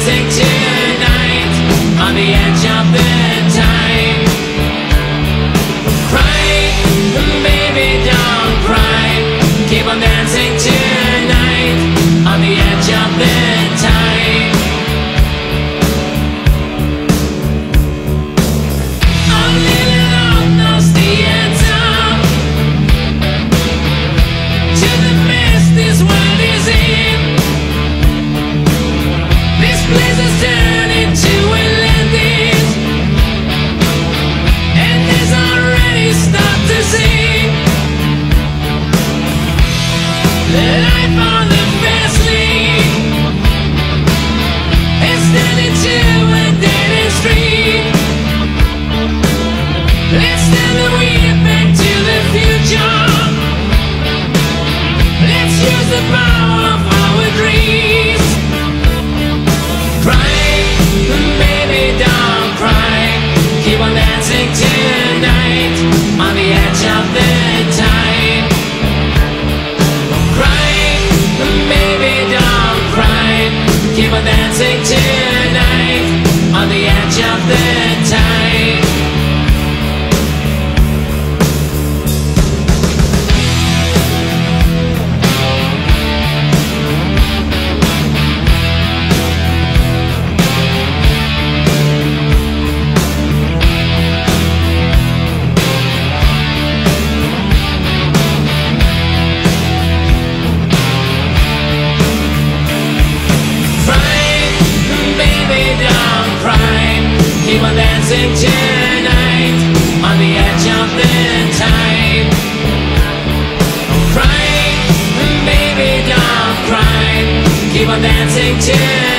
take two. life on on the edge of this. people dancing tonight on the edge of the. Don't cry, baby, don't cry. Keep on dancing tonight.